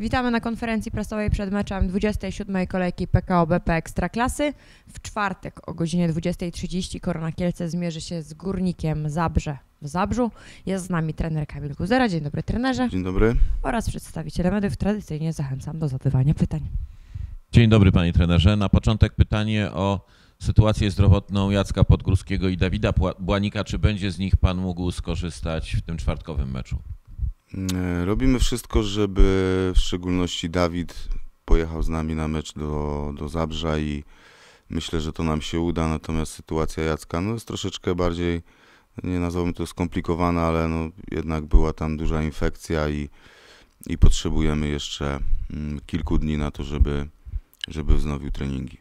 Witamy na konferencji prasowej przed meczem 27. kolejki PKO BP Ekstraklasy. W czwartek o godzinie 20.30 Korona Kielce zmierzy się z Górnikiem Zabrze w Zabrzu. Jest z nami trener Kamil Guzera. Dzień dobry trenerze. Dzień dobry. Oraz przedstawiciele mediów. Tradycyjnie zachęcam do zadawania pytań. Dzień dobry panie trenerze. Na początek pytanie o sytuację zdrowotną Jacka Podgórskiego i Dawida Błanika. Czy będzie z nich pan mógł skorzystać w tym czwartkowym meczu? E, robimy wszystko, żeby w szczególności Dawid pojechał z nami na mecz do, do Zabrza i myślę, że to nam się uda, natomiast sytuacja Jacka no, jest troszeczkę bardziej, nie nazwałbym to skomplikowana, ale no, jednak była tam duża infekcja i, i potrzebujemy jeszcze mm, kilku dni na to, żeby, żeby wznowił treningi.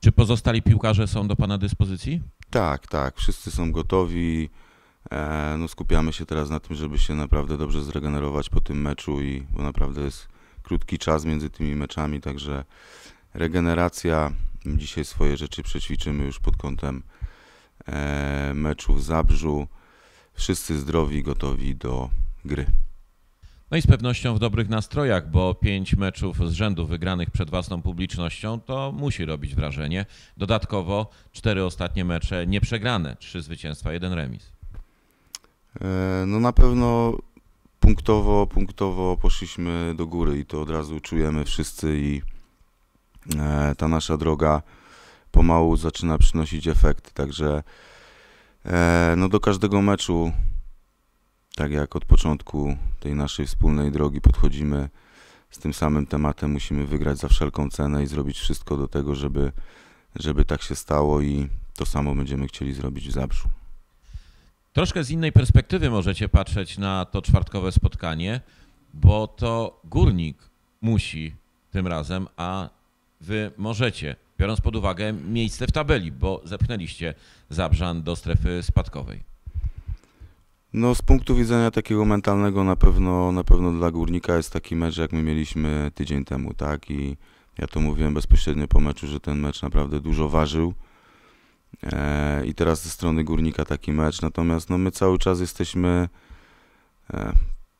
Czy pozostali piłkarze są do Pana dyspozycji? Tak, tak, wszyscy są gotowi. E, no skupiamy się teraz na tym, żeby się naprawdę dobrze zregenerować po tym meczu i bo naprawdę jest krótki czas między tymi meczami, także regeneracja. Dzisiaj swoje rzeczy przećwiczymy już pod kątem e, meczu w Zabrzu. Wszyscy zdrowi, gotowi do gry. No i z pewnością w dobrych nastrojach, bo pięć meczów z rzędu wygranych przed własną publicznością to musi robić wrażenie. Dodatkowo cztery ostatnie mecze nieprzegrane, trzy zwycięstwa, jeden remis. E, no na pewno punktowo, punktowo poszliśmy do góry i to od razu czujemy wszyscy i e, ta nasza droga pomału zaczyna przynosić efekt, także e, no do każdego meczu, tak jak od początku tej naszej wspólnej drogi podchodzimy z tym samym tematem, musimy wygrać za wszelką cenę i zrobić wszystko do tego, żeby, żeby tak się stało i to samo będziemy chcieli zrobić w Zabrzu. Troszkę z innej perspektywy możecie patrzeć na to czwartkowe spotkanie, bo to górnik musi tym razem, a wy możecie, biorąc pod uwagę miejsce w tabeli, bo zepchnęliście Zabrzan do strefy spadkowej. No z punktu widzenia takiego mentalnego na pewno, na pewno dla Górnika jest taki mecz, jak my mieliśmy tydzień temu, tak? I ja to mówiłem bezpośrednio po meczu, że ten mecz naprawdę dużo ważył. E, I teraz ze strony Górnika taki mecz, natomiast no, my cały czas jesteśmy e,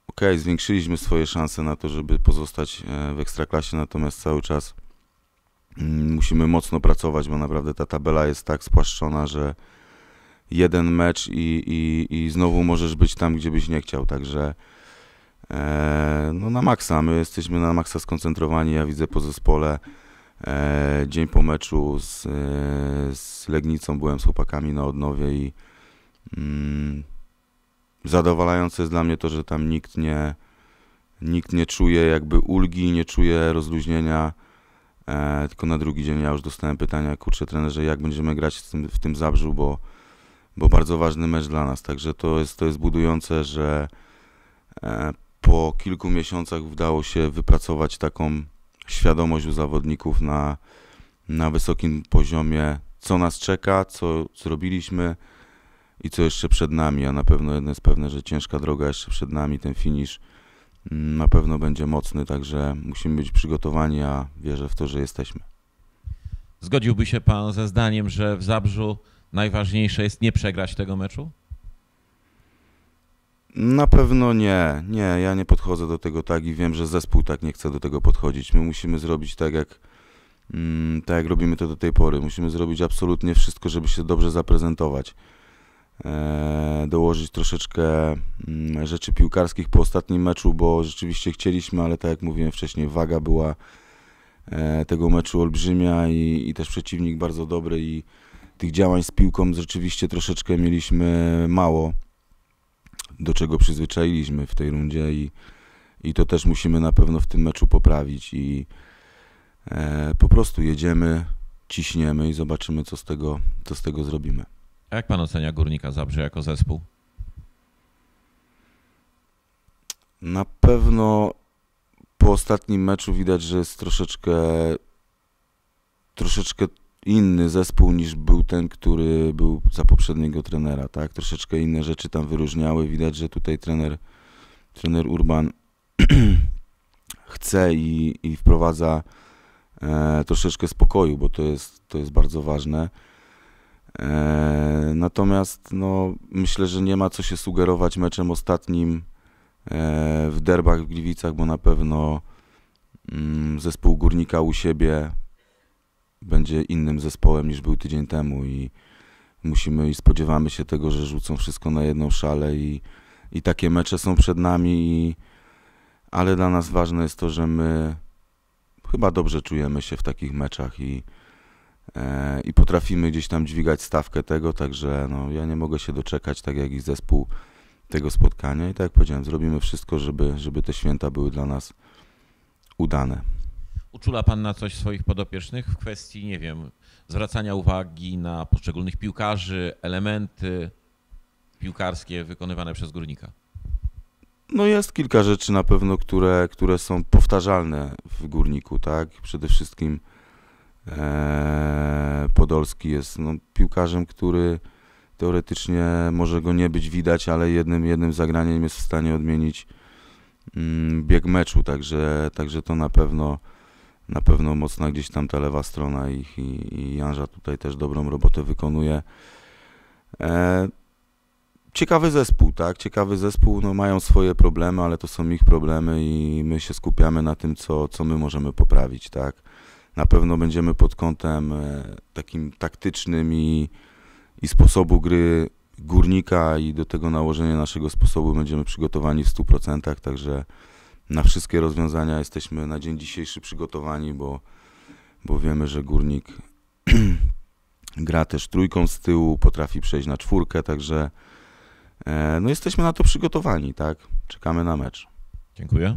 ok, zwiększyliśmy swoje szanse na to, żeby pozostać e, w Ekstraklasie, natomiast cały czas mm, musimy mocno pracować, bo naprawdę ta tabela jest tak spłaszczona, że jeden mecz i, i, i znowu możesz być tam, gdzie byś nie chciał, także no na maksa, my jesteśmy na maksa skoncentrowani, ja widzę po zespole. E, dzień po meczu z, e, z Legnicą byłem z chłopakami na odnowie i mm, zadowalające jest dla mnie to, że tam nikt nie, nikt nie czuje jakby ulgi, nie czuje rozluźnienia. E, tylko na drugi dzień ja już dostałem pytania, kurczę trenerze, jak będziemy grać w tym, w tym Zabrzu, bo, bo bardzo ważny mecz dla nas. Także to jest, to jest budujące, że e, po kilku miesiącach udało się wypracować taką świadomość u zawodników na, na wysokim poziomie, co nas czeka, co zrobiliśmy i co jeszcze przed nami. A na pewno jedno jest pewne, że ciężka droga jeszcze przed nami, ten finisz mm, na pewno będzie mocny, także musimy być przygotowani, a wierzę w to, że jesteśmy. Zgodziłby się Pan ze zdaniem, że w Zabrzu najważniejsze jest nie przegrać tego meczu? Na pewno nie, nie, ja nie podchodzę do tego tak i wiem, że zespół tak nie chce do tego podchodzić. My musimy zrobić tak jak, mm, tak jak robimy to do tej pory. Musimy zrobić absolutnie wszystko, żeby się dobrze zaprezentować. E, dołożyć troszeczkę mm, rzeczy piłkarskich po ostatnim meczu, bo rzeczywiście chcieliśmy, ale tak jak mówiłem wcześniej, waga była e, tego meczu olbrzymia i, i też przeciwnik bardzo dobry i tych działań z piłką rzeczywiście troszeczkę mieliśmy mało do czego przyzwyczailiśmy w tej rundzie i, i to też musimy na pewno w tym meczu poprawić i e, po prostu jedziemy, ciśniemy i zobaczymy, co z tego, co z tego zrobimy. A jak pan ocenia Górnika Zabrze jako zespół? Na pewno po ostatnim meczu widać, że jest troszeczkę troszeczkę inny zespół niż był ten, który był za poprzedniego trenera, tak? Troszeczkę inne rzeczy tam wyróżniały. Widać, że tutaj trener, trener Urban chce i, i wprowadza e, troszeczkę spokoju, bo to jest, to jest bardzo ważne. E, natomiast no, myślę, że nie ma co się sugerować meczem ostatnim e, w derbach w Gliwicach, bo na pewno mm, zespół Górnika u siebie będzie innym zespołem niż był tydzień temu i musimy i spodziewamy się tego, że rzucą wszystko na jedną szalę i, i takie mecze są przed nami, i, ale dla nas ważne jest to, że my chyba dobrze czujemy się w takich meczach i, e, i potrafimy gdzieś tam dźwigać stawkę tego, także no, ja nie mogę się doczekać, tak jak i zespół tego spotkania i tak jak powiedziałem, zrobimy wszystko, żeby, żeby te święta były dla nas udane. Uczula pan na coś swoich podopiecznych w kwestii, nie wiem, zwracania uwagi na poszczególnych piłkarzy, elementy piłkarskie wykonywane przez górnika? No jest kilka rzeczy na pewno, które, które są powtarzalne w górniku, tak? Przede wszystkim e, Podolski jest no, piłkarzem, który teoretycznie może go nie być widać, ale jednym, jednym zagraniem jest w stanie odmienić mm, bieg meczu, także, także to na pewno na pewno mocna gdzieś tam ta lewa strona ich i, i Janża tutaj też dobrą robotę wykonuje. E, ciekawy zespół, tak? Ciekawy zespół, no mają swoje problemy, ale to są ich problemy i my się skupiamy na tym, co, co my możemy poprawić, tak? Na pewno będziemy pod kątem e, takim taktycznym i, i sposobu gry górnika i do tego nałożenia naszego sposobu będziemy przygotowani w 100%, także na wszystkie rozwiązania jesteśmy na dzień dzisiejszy przygotowani, bo, bo wiemy, że górnik gra też trójką z tyłu, potrafi przejść na czwórkę, także e, no jesteśmy na to przygotowani, tak? Czekamy na mecz. Dziękuję.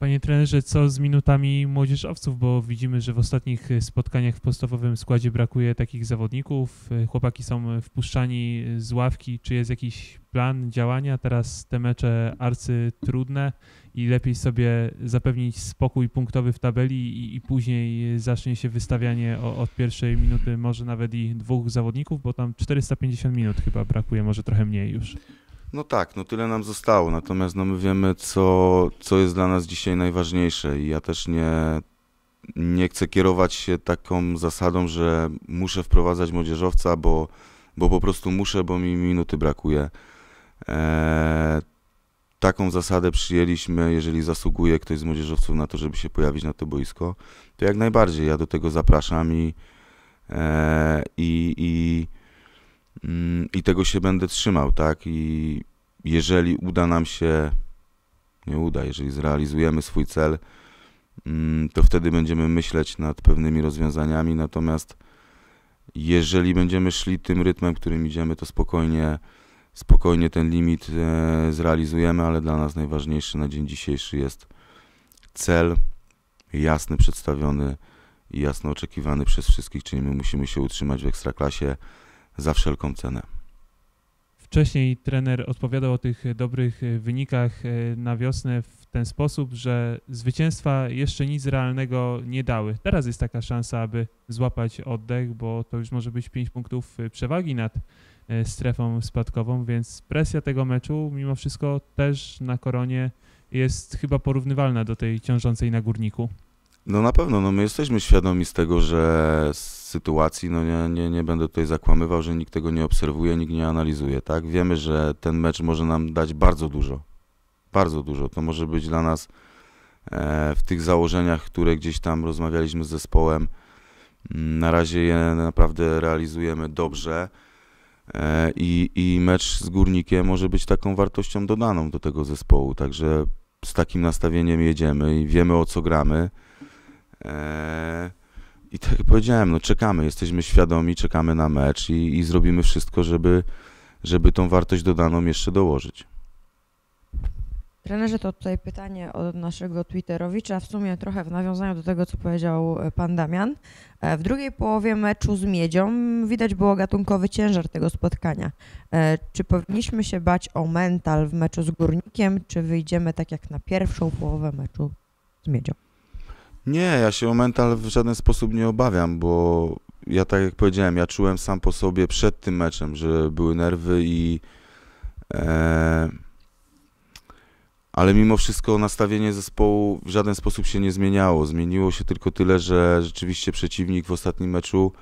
Panie trenerze, co z minutami młodzieżowców, bo widzimy, że w ostatnich e, spotkaniach w podstawowym składzie brakuje takich zawodników. E, chłopaki są wpuszczani z ławki. Czy jest jakiś plan działania? Teraz te mecze arcy trudne i lepiej sobie zapewnić spokój punktowy w tabeli i, i później zacznie się wystawianie o, od pierwszej minuty, może nawet i dwóch zawodników, bo tam 450 minut chyba brakuje, może trochę mniej już. No tak, no tyle nam zostało, natomiast no my wiemy, co, co jest dla nas dzisiaj najważniejsze i ja też nie, nie chcę kierować się taką zasadą, że muszę wprowadzać młodzieżowca, bo, bo po prostu muszę, bo mi minuty brakuje. Eee, taką zasadę przyjęliśmy, jeżeli zasługuje ktoś z młodzieżowców na to, żeby się pojawić na to boisko, to jak najbardziej ja do tego zapraszam i, e, i, i i tego się będę trzymał, tak? I jeżeli uda nam się, nie uda, jeżeli zrealizujemy swój cel, mm, to wtedy będziemy myśleć nad pewnymi rozwiązaniami, natomiast jeżeli będziemy szli tym rytmem, którym idziemy, to spokojnie, spokojnie ten limit e, zrealizujemy, ale dla nas najważniejszy na dzień dzisiejszy jest cel jasny, przedstawiony i jasno oczekiwany przez wszystkich, czyli my musimy się utrzymać w ekstraklasie za wszelką cenę. Wcześniej trener odpowiadał o tych dobrych wynikach e, na wiosnę w ten sposób, że zwycięstwa jeszcze nic realnego nie dały. Teraz jest taka szansa, aby złapać oddech, bo to już może być 5 punktów przewagi nad e, strefą spadkową, więc presja tego meczu mimo wszystko też na koronie jest chyba porównywalna do tej ciążącej na górniku. No na pewno, no my jesteśmy świadomi z tego, że sytuacji, no nie, nie, nie będę tutaj zakłamywał, że nikt tego nie obserwuje, nikt nie analizuje, tak? Wiemy, że ten mecz może nam dać bardzo dużo, bardzo dużo. To może być dla nas e, w tych założeniach, które gdzieś tam rozmawialiśmy z zespołem, mm, na razie je naprawdę realizujemy dobrze e, i, i mecz z Górnikiem może być taką wartością dodaną do tego zespołu, także z takim nastawieniem jedziemy i wiemy o co gramy. E, I tak jak powiedziałem, no czekamy, jesteśmy świadomi, czekamy na mecz i, i zrobimy wszystko, żeby, żeby tą wartość dodaną jeszcze dołożyć. Trenerze, to tutaj pytanie od naszego Twitterowicza, w sumie trochę w nawiązaniu do tego, co powiedział e, pan Damian. E, w drugiej połowie meczu z Miedzią widać było gatunkowy ciężar tego spotkania. Czy powinniśmy się bać o mental w meczu z Górnikiem, czy wyjdziemy tak jak na pierwszą połowę meczu z Miedzią? Nie, ja się o mental w żaden sposób nie obawiam, bo ja tak jak powiedziałem, ja czułem sam po sobie przed tym meczem, że były nerwy i e, ale mimo wszystko nastawienie zespołu w żaden sposób się nie zmieniało. Zmieniło się tylko tyle, że rzeczywiście przeciwnik w ostatnim meczu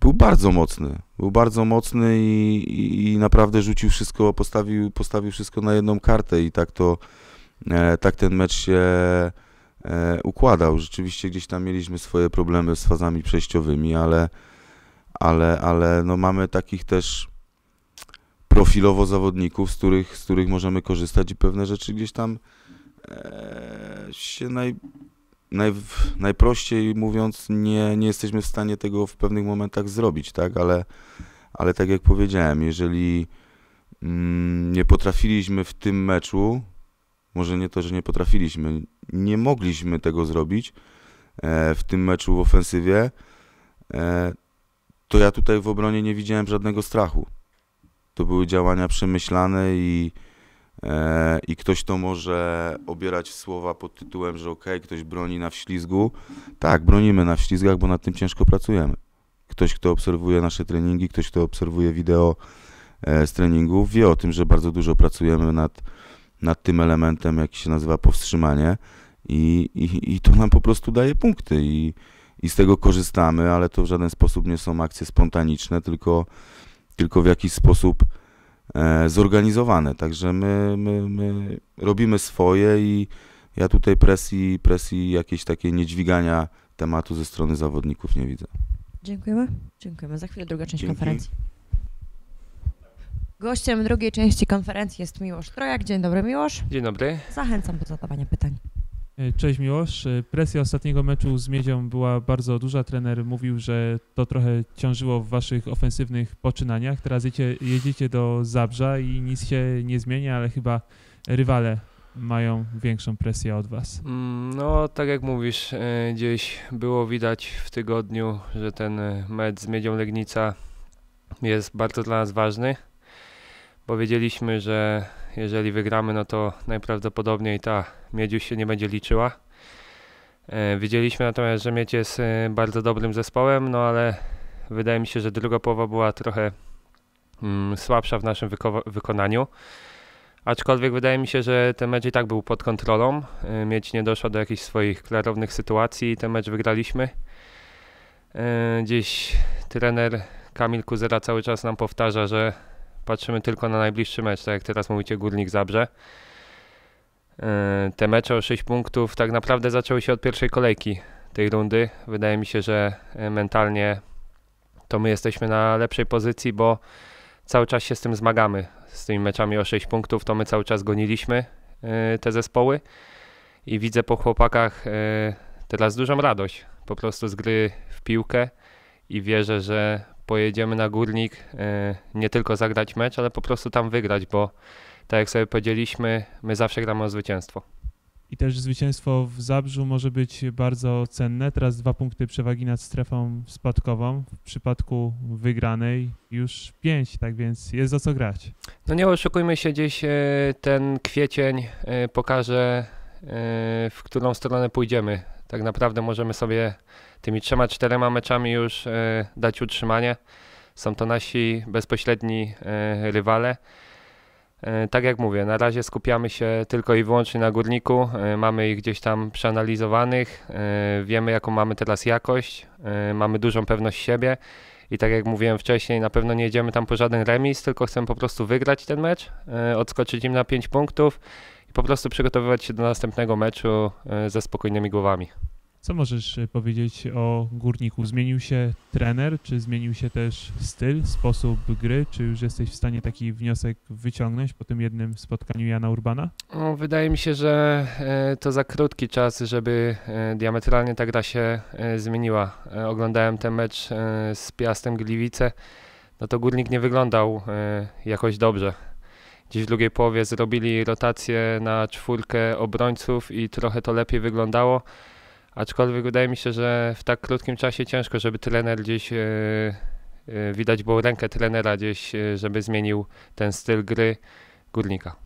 był bardzo mocny. Był bardzo mocny i, i, i naprawdę rzucił wszystko, postawił, postawił wszystko na jedną kartę i tak to, e, tak ten mecz się układał. Rzeczywiście gdzieś tam mieliśmy swoje problemy z fazami przejściowymi, ale, ale, ale no mamy takich też profilowo zawodników, z których, z których możemy korzystać i pewne rzeczy gdzieś tam e, się naj, naj, najprościej mówiąc nie, nie jesteśmy w stanie tego w pewnych momentach zrobić, tak, ale, ale tak jak powiedziałem, jeżeli mm, nie potrafiliśmy w tym meczu, może nie to, że nie potrafiliśmy, nie mogliśmy tego zrobić e, w tym meczu w ofensywie, e, to ja tutaj w obronie nie widziałem żadnego strachu. To były działania przemyślane i, e, i ktoś to może obierać słowa pod tytułem, że ok, ktoś broni na wślizgu. Tak, bronimy na wślizgach, bo nad tym ciężko pracujemy. Ktoś, kto obserwuje nasze treningi, ktoś, kto obserwuje wideo z treningów, wie o tym, że bardzo dużo pracujemy nad, nad tym elementem, jaki się nazywa powstrzymanie i, i, i to nam po prostu daje punkty i, i z tego korzystamy, ale to w żaden sposób nie są akcje spontaniczne, tylko, tylko w jakiś sposób e, zorganizowane. Także my, my, my robimy swoje i ja tutaj presji, presji jakiejś takiej niedźwigania tematu ze strony zawodników nie widzę. Dziękujemy. Dziękujemy. Za chwilę druga część Dzięki. konferencji. Gościem drugiej części konferencji jest Miłosz Trojak. Dzień dobry, Miłosz. Dzień dobry. Zachęcam do zadawania pytań. E, Cześć Miłosz. E, Presja ostatniego meczu z Miedzią była bardzo duża. Trener mówił, że to trochę ciążyło w waszych ofensywnych poczynaniach. Teraz jedziecie, jedziecie do Zabrza i nic się nie zmienia, ale chyba rywale mają większą presję od was. Mm, No, tak jak mówisz, e, gdzieś było widać w tygodniu, że ten mecz z Miedzią Legnica jest bardzo dla nas ważny, bo wiedzieliśmy, że jeżeli wygramy, no to najprawdopodobniej ta Miedź już się nie będzie liczyła. E, Wiedzieliśmy natomiast, że Miedź jest e, bardzo dobrym zespołem, no ale wydaje mi się, że druga połowa była trochę mm, słabsza w naszym wyko- wykonaniu. Aczkolwiek wydaje mi się, że ten mecz i tak był pod kontrolą. Y, Mieć nie doszło do jakichś swoich klarownych sytuacji i ten mecz wygraliśmy. Gdzieś trener Kamil Kuzera cały czas nam powtarza, że patrzymy tylko na najbliższy mecz, tak jak teraz mówicie Górnik Zabrze. Y, Te mecze o 6 punktów tak naprawdę zaczęły się od pierwszej kolejki tej rundy. Wydaje mi się, że y, mentalnie to my jesteśmy na lepszej pozycji, bo cały czas się z tym zmagamy z tymi meczami o 6 punktów, to my cały czas goniliśmy y, te zespoły i widzę po chłopakach teraz dużą radość po prostu z gry w piłkę i wierzę, że pojedziemy na górnik y, nie tylko zagrać mecz, ale po prostu tam wygrać, bo tak jak sobie powiedzieliśmy, my zawsze gramy o zwycięstwo. I też zwycięstwo w Zabrzu może być bardzo cenne. Teraz dwa punkty przewagi nad strefą spadkową. W przypadku wygranej już pięć, tak więc jest o co grać. No nie oszukujmy się, gdzieś e, ten kwiecień e, pokaże, e, w którą stronę pójdziemy. Tak naprawdę możemy sobie tymi trzema, czterema meczami już e, dać utrzymanie. Są to nasi bezpośredni e, rywale. E, Tak jak mówię, na razie skupiamy się tylko i wyłącznie na górniku. Mamy ich gdzieś tam przeanalizowanych, wiemy jaką mamy teraz jakość, mamy dużą pewność siebie. I tak jak mówiłem wcześniej, na pewno nie jedziemy tam po żaden remis, tylko chcemy po prostu wygrać ten mecz, odskoczyć im na 5 punktów po prostu przygotowywać się do następnego meczu e, ze spokojnymi głowami. Co możesz e, powiedzieć o górniku? Zmienił się trener, czy zmienił się też styl, sposób gry? Czy już jesteś w stanie taki wniosek wyciągnąć po tym jednym spotkaniu Jana Urbana? No, wydaje mi się, że e, to za krótki czas, żeby diametralnie ta gra się zmieniła. Oglądałem ten mecz z Piastem Gliwice, no to Górnik nie wyglądał jakoś dobrze. Gdzieś w drugiej połowie zrobili rotację na czwórkę obrońców i trochę to lepiej wyglądało. Aczkolwiek wydaje mi się, że w tak krótkim czasie ciężko, żeby trener gdzieś e, e, widać było rękę trenera gdzieś, e, żeby zmienił ten styl gry Górnika.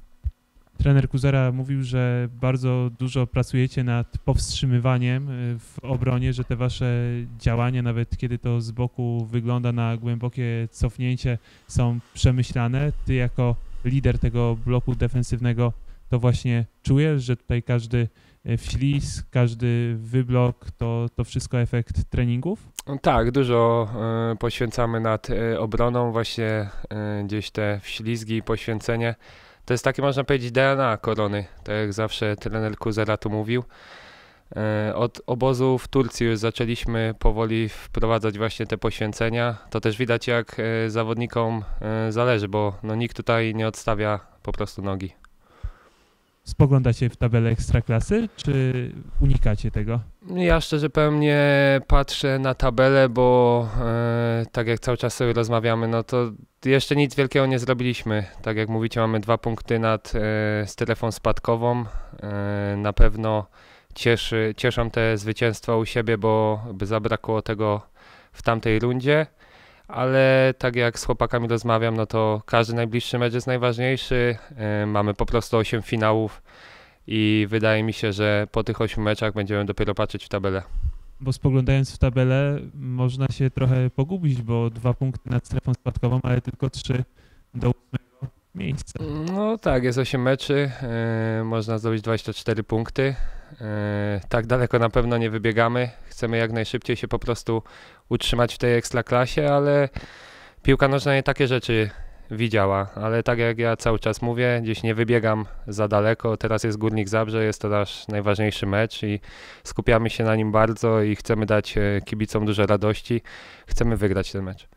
Trener Kuzera mówił, że bardzo dużo pracujecie nad powstrzymywaniem w obronie, że te wasze działania, nawet kiedy to z boku wygląda na głębokie cofnięcie, są przemyślane. Ty jako lider tego bloku defensywnego to właśnie czujesz, że tutaj każdy y, wślizg, każdy wyblok to, to wszystko efekt treningów? Tak, dużo e, poświęcamy nad e, obroną, właśnie e, gdzieś te wślizgi, poświęcenie. To jest takie, można powiedzieć, DNA korony, tak jak zawsze trener Kuzera tu mówił. E, Od obozu w Turcji już zaczęliśmy powoli wprowadzać właśnie te poświęcenia. To też widać jak e, zawodnikom e, zależy, bo no, nikt tutaj nie odstawia po prostu nogi. Spoglądacie w tabelę ekstraklasy, czy unikacie tego? Ja szczerze powiem nie patrzę na tabelę, bo e, tak jak cały czas sobie rozmawiamy, no to jeszcze nic wielkiego nie zrobiliśmy. Tak jak mówicie, mamy dwa punkty nad e, strefą spadkową. E, na pewno cieszy, cieszą te zwycięstwa u siebie, bo by zabrakło tego w tamtej rundzie. Ale tak jak z chłopakami rozmawiam, no to każdy najbliższy mecz jest najważniejszy. E, mamy po prostu 8 finałów i wydaje mi się, że po tych 8 meczach będziemy dopiero patrzeć w tabelę. Bo spoglądając w tabelę, można się trochę pogubić, bo dwa punkty nad strefą spadkową, ale tylko trzy do ósmego miejsca. No tak, jest 8 meczy, e, można zdobyć 24 punkty. E, tak daleko na pewno nie wybiegamy. Chcemy jak najszybciej się po prostu utrzymać w tej ekstraklasie, ale piłka nożna nie takie rzeczy widziała. Ale tak jak ja cały czas mówię, gdzieś nie wybiegam za daleko. Teraz jest Górnik Zabrze, jest to nasz najważniejszy mecz i skupiamy się na nim bardzo i chcemy dać e, kibicom dużo radości. Chcemy wygrać ten mecz.